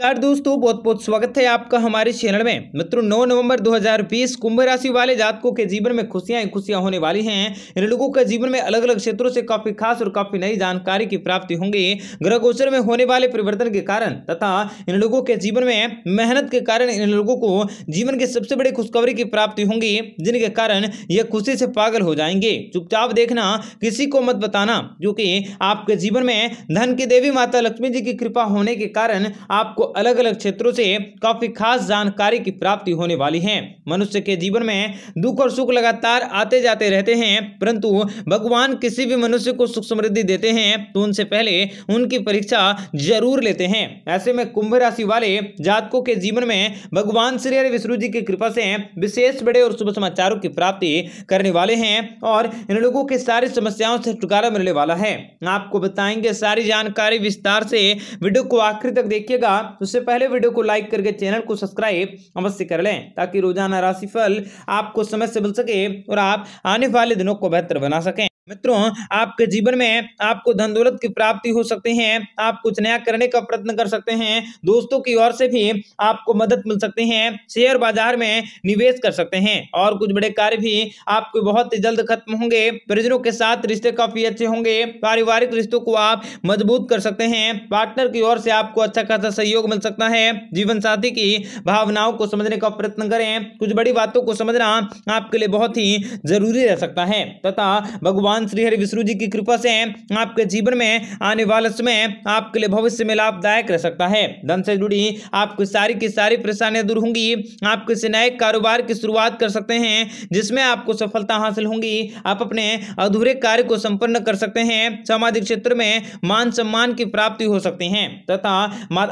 नमस्कार दोस्तों बहुत बहुत स्वागत है आपका हमारे चैनल में। मित्रों 9 नवंबर 2020 कुंभ राशि वाले जातकों के जीवन में खुशियाँ खुशियाँ होने वाली हैं। इन लोगों के जीवन में अलग अलग क्षेत्रों से काफ़ी खास और काफ़ी नई जानकारी की प्राप्ति होंगी। ग्रह गोचर में होने वाले परिवर्तन के कारण तथा इन लोगों के जीवन में मेहनत के कारण इन लोगों को जीवन की सबसे बड़ी खुशखबरी की प्राप्ति होंगी, जिनके कारण ये खुशी से पागल हो जाएँगे। चुपचाप देखना, किसी को मत बताना क्योंकि आपके जीवन में धन की देवी माता लक्ष्मी जी की कृपा होने के कारण आपको अलग अलग क्षेत्रों से काफ़ी खास जानकारी की प्राप्ति होने वाली है। मनुष्य के जीवन में दुख और सुख लगातार आते जाते रहते हैं, परंतु भगवान किसी भी मनुष्य को सुख समृद्धि देते हैं तो उनसे पहले उनकी परीक्षा ज़रूर लेते हैं। ऐसे में कुंभ राशि वाले जातकों के जीवन में भगवान श्री हरि विष्णु जी की कृपा से विशेष बड़े और शुभ समाचारों की प्राप्ति करने वाले हैं और इन लोगों की सारी समस्याओं से छुटकारा मिलने वाला है। आपको बताएँगे सारी जानकारी विस्तार से। वीडियो को आखिर तक देखिएगा। उससे पहले वीडियो को लाइक करके चैनल को सब्सक्राइब अवश्य कर लें, ताकि रोज़ाना राशिफल आपको समय से मिल सके और आप आने वाले दिनों को बेहतर बना सकें। मित्रों, आपके जीवन में आपको धन दौलत की प्राप्ति हो सकती है, आप कुछ नया करने का प्रयत्न कर सकते हैं, दोस्तों की ओर से भी आपको मदद मिल सकती है, शेयर बाज़ार में निवेश कर सकते हैं और कुछ बड़े कार्य भी आपको बहुत ही जल्द खत्म होंगे, परिजनों के साथ रिश्ते काफ़ी अच्छे होंगे, पारिवारिक रिश्तों को आप मज़बूत कर सकते हैं, पार्टनर की ओर से आपको अच्छा खासा सहयोग मिल सकता है, जीवन साथी की भावनाओं को समझने का प्रयत्न करें, कुछ बड़ी बातों को समझना आपके लिए बहुत ही ज़रूरी रह सकता है, तथा भगवान भगवान श्री हरि विष्णु जी की कृपा से आपके जीवन में आने वाला समय आपके लिए भविष्य में लाभदायक रह सकता है। धन से जुड़ी आपकी सारी की सारी परेशानियाँ दूर होंगी। आप किसी नए कारोबार की शुरुआत कर सकते हैं, जिसमें आपको सफलता हासिल होंगी। आप अपने अधूरे कार्य को संपन्न कर सकते हैं। सामाजिक क्षेत्र में मान सम्मान की प्राप्ति हो सकती है। तथा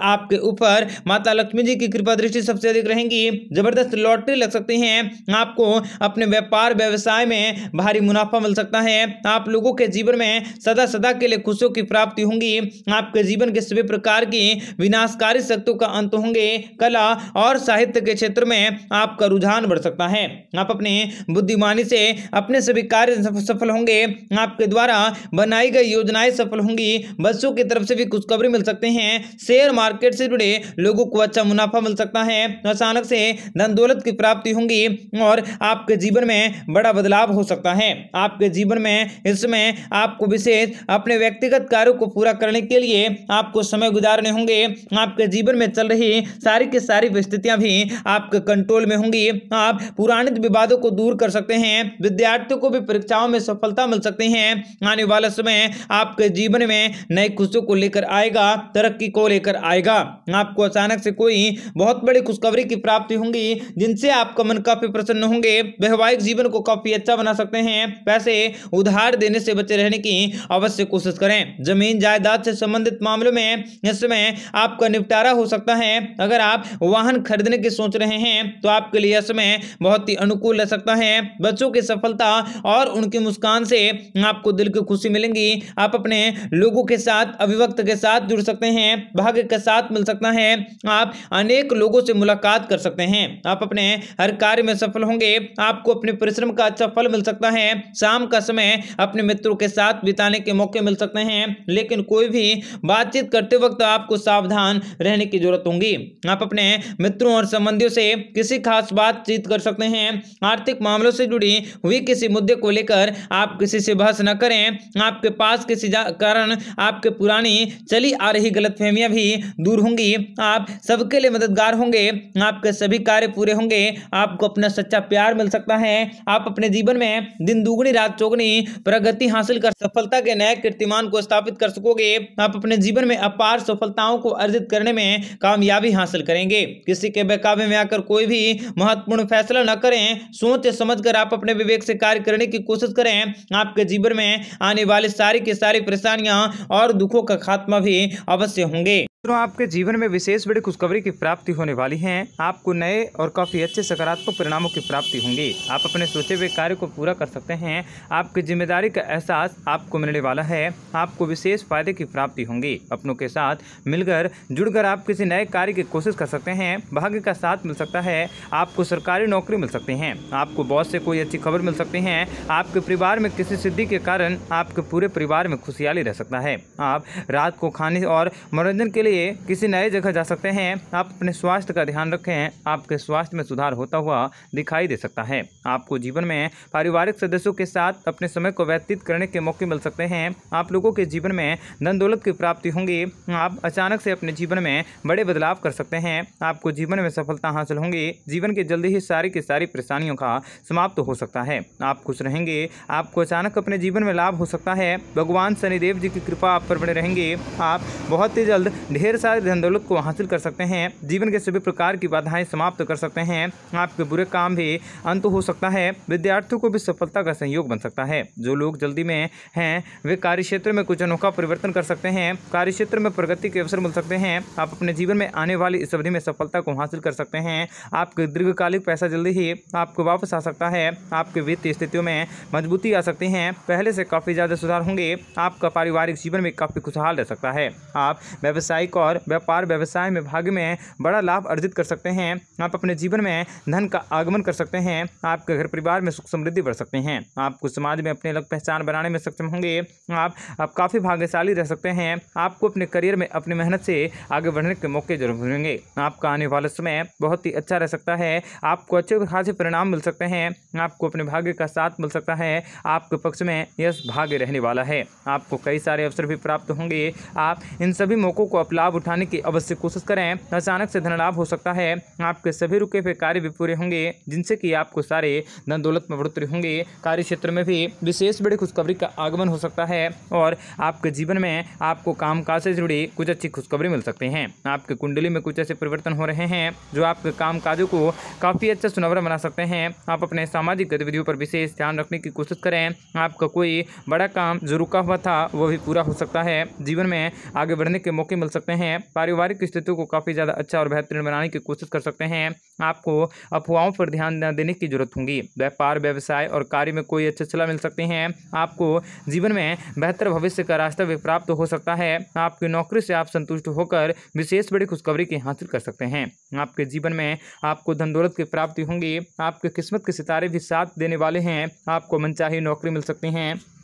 आपके ऊपर माता लक्ष्मी जी की कृपा दृष्टि सबसे अधिक रहेंगी। ज़बरदस्त लॉटरी लग सकती है। आपको अपने व्यापार व्यवसाय में भारी मुनाफा मिल सकता है। आप लोगों के जीवन में सदा सदा के लिए खुशियों की प्राप्ति होंगी। आपके जीवन के सभी प्रकार की विनाशकारी शक्तियों का अंत होंगे। कला और साहित्य के क्षेत्र में आपका रुझान बढ़ सकता है। आप अपने बुद्धिमानी से अपने सभी कार्य सफल होंगे। आपके द्वारा बनाई गई योजनाएँ सफल होंगी। बच्चों की तरफ़ से भी खुशखबरी मिल सकते हैं। शेयर मार्केट से जुड़े लोगों को अच्छा मुनाफा मिल सकता है। अचानक से धन दौलत की प्राप्ति होंगी और आपके जीवन में बड़ा बदलाव हो सकता है। आपके जीवन में इसमें आपको विशेष अपने व्यक्तिगत कार्यों को पूरा करने के लिए आपको समय गुजारने होंगे। आपके जीवन में चल रही सारी की सारी परिस्थितियाँ भी आपके कंट्रोल में होंगी। आप पुराने विवादों को दूर कर सकते हैं। विद्यार्थियों को भी परीक्षाओं में सफलता मिल सकती है। आने वाला समय आपके जीवन में नई खुशियों को लेकर आएगा, तरक्की को लेकर आएगा। आपको अचानक से कोई बहुत बड़ी खुशखबरी की प्राप्ति होंगी, जिनसे आपका मन काफ़ी प्रसन्न होंगे। वैवाहिक जीवन को काफ़ी अच्छा बना सकते हैं। पैसे उधार उधार देने से बचे रहने की अवश्य कोशिश करें। ज़मीन जायदाद से संबंधित मामलों में इस समय आपका निपटारा हो सकता है, अगर आप वाहन खरीदने की सोच रहे हैं तो आपके लिए समय बहुत ही अनुकूल रह सकता है। बच्चों की सफलता और उनकी मुस्कान से आपको दिल की खुशी मिलेंगी। आप अपने लोगों के साथ अभिवक्त के साथ जुड़ सकते हैं, भाग्य के साथ मिल सकता है। आप अनेक लोगों से मुलाकात कर सकते हैं। आप अपने हर कार्य में सफल होंगे। आपको अपने परिश्रम का अच्छा फल मिल सकता है। शाम का समय अपने मित्रों के साथ बिताने के मौके मिल सकते हैं, लेकिन कोई भी बातचीत करते वक्त आपको सावधान रहने की ज़रूरत होगी। आप अपने मित्रों और संबंधियों से किसी खास बातचीत कर सकते हैं। आर्थिक मामलों से जुड़ी हुई किसी मुद्दे को लेकर आप किसी से बहस न करें। आपके पास किसी कारण आपके पुरानी चली आ रही गलतफहमियाँ भी दूर होंगी। आप सबके लिए मददगार होंगे। आपके सभी कार्य पूरे होंगे। आपको अपना सच्चा प्यार मिल सकता है। आप अपने जीवन में दिन दुगनी, रात चौगनी प्रगति हासिल कर, सफलता के नए कीर्तिमान को स्थापित कर सकोगे। आप अपने जीवन में अपार सफलताओं को अर्जित करने में कामयाबी हासिल करेंगे। किसी के बेकाबे में आकर कोई भी महत्वपूर्ण फैसला न करें। सोच समझ कर आप अपने विवेक से कार्य करने की कोशिश करें। आपके जीवन में आने वाली सारी की सारी परेशानियाँ और दुखों का खात्मा भी अवश्य होंगे। तो आपके जीवन में विशेष बड़ी खुशखबरी की प्राप्ति होने वाली है। आपको नए और काफ़ी अच्छे सकारात्मक परिणामों की प्राप्ति होंगी। आप अपने सोचे हुए कार्य को पूरा कर सकते हैं। आपकी ज़िम्मेदारी का एहसास आपको मिलने वाला है। आपको विशेष फ़ायदे की प्राप्ति होंगी। अपनों के साथ मिलकर, जुड़कर आप किसी नए कार्य की कोशिश कर सकते हैं। भाग्य का साथ मिल सकता है। आपको सरकारी नौकरी मिल सकती है। आपको बहुत से कोई अच्छी खबर मिल सकती है। आपके परिवार में किसी सिद्धि के कारण आपके पूरे परिवार में खुशहाली रह सकता है। आप रात को खाने और मनोरंजन के लिए लिए किसी नए जगह जा सकते हैं। आप अपने स्वास्थ्य का ध्यान रखें। आपके स्वास्थ्य में सुधार होता हुआ दिखाई दे सकता है। आपको जीवन में पारिवारिक सदस्यों के साथ अपने समय को व्यतीत करने के मौके मिल सकते हैं। आप लोगों के जीवन में धन दौलत की प्राप्ति होंगी। आप अचानक से अपने जीवन में बड़े बदलाव कर सकते हैं। आपको जीवन में सफलता हासिल होंगी। जीवन के जल्दी ही सारी की सारी परेशानियों का समाप्त हो सकता है। आप खुश रहेंगे। आपको अचानक अपने जीवन में लाभ हो सकता है। भगवान शनिदेव जी की कृपा आप पर बने रहेंगे। आप बहुत ही जल्द ढेर सारे धन दौलत को हासिल कर सकते हैं। जीवन के सभी प्रकार की बाधाएँ समाप्त कर सकते हैं। आपके बुरे काम भी अंत हो सकता है। विद्यार्थियों को भी सफलता का संयोग बन सकता है। जो लोग जल्दी में हैं, वे कार्य क्षेत्र में कुछ अनोखा परिवर्तन कर सकते हैं। कार्य क्षेत्र में प्रगति के अवसर मिल सकते हैं। आप अपने जीवन में आने वाली इस अवधि में सफलता को हासिल कर सकते हैं। आपके दीर्घकालिक पैसा जल्दी ही आपको वापस आ सकता है। आपके वित्तीय स्थितियों में मजबूती आ सकती है। पहले से काफ़ी ज़्यादा सुधार होंगे। आपका पारिवारिक जीवन में काफ़ी खुशहाल रह सकता है। आप व्यवसायिक और व्यापार व्यवसाय में भाग्य में बड़ा लाभ अर्जित कर सकते हैं। आप अपने जीवन में धन का आगमन कर सकते हैं। आपके घर परिवार में सुख समृद्धि बढ़ सकते हैं। आपको समाज में अपने अलग पहचान बनाने में सक्षम होंगे। आप आप काफ़ी भाग्यशाली रह सकते हैं। आपको अपने करियर में अपनी मेहनत से आगे बढ़ने के मौके ज़रूर मिलेंगे। आपका आने वाला समय बहुत ही अच्छा रह सकता है। आपको अच्छे खासे परिणाम मिल सकते हैं। आपको अपने भाग्य का साथ मिल सकता है। आपके पक्ष में यश भाग्य रहने वाला है। आपको कई सारे अवसर भी प्राप्त होंगे। आप इन सभी मौक़ों को अब लाभ उठाने की अवश्य कोशिश करें। अचानक से धन लाभ हो सकता है। आपके सभी रुके हुए कार्य भी पूरे होंगे, जिनसे कि आपको सारे धन दौलत में बढ़ोतरी होंगे। कार्य क्षेत्र में भी विशेष बड़ी खुशखबरी का आगमन हो सकता है और आपके जीवन में आपको कामकाज से जुड़ी कुछ अच्छी खुशखबरी मिल सकती हैं। आपके कुंडली में कुछ ऐसे परिवर्तन हो रहे हैं, जो आपके काम को काफ़ी अच्छा सुनवरा बना सकते हैं। आप अपने सामाजिक गतिविधियों पर विशेष ध्यान रखने की कोशिश करें। आपका कोई बड़ा काम जो रुका हुआ था, वो भी पूरा हो सकता है। जीवन में आगे बढ़ने के मौके मिल सकते हैं, पारिवारिक स्थितियों को काफ़ी ज़्यादा अच्छा और बेहतरीन बनाने की कोशिश कर सकते हैं। आपको अफवाहों पर ध्यान देने की ज़रूरत होगी। व्यापार, व्यवसाय और कार्य में कोई अच्छी सलाह मिल सकती हैं। आपको जीवन में बेहतर भविष्य का रास्ता भी प्राप्त हो सकता है। आपकी नौकरी से आप संतुष्ट होकर विशेष बड़ी खुशखबरी की हासिल कर सकते हैं। आपके जीवन में आपको धन दौलत की प्राप्ति होंगी। आपके किस्मत के सितारे भी साथ देने वाले हैं। आपको मनचाही नौकरी मिल सकती हैं।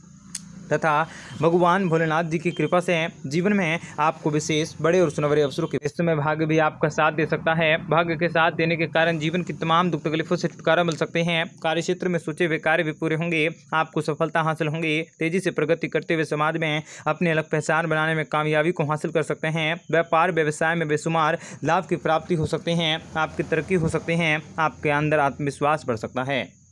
तथा भगवान भोलेनाथ जी की कृपा से जीवन में आपको विशेष बड़े और सुनवरे अवसरों के इस समय भाग्य भी आपका साथ दे सकता है। भाग्य के साथ देने के कारण जीवन की तमाम दुख तकलीफों से छुटकारा मिल सकते हैं। कार्य क्षेत्र में सोचे हुए कार्य भी पूरे होंगे, आपको सफलता हासिल होंगी। तेज़ी से प्रगति करते हुए समाज में अपनी अलग पहचान बनाने में कामयाबी को हासिल कर सकते हैं। व्यापार, व्यवसाय में बेशुमार लाभ की प्राप्ति हो सकते हैं, आपकी तरक्की हो सकती हैं, आपके अंदर आत्मविश्वास बढ़ सकता है।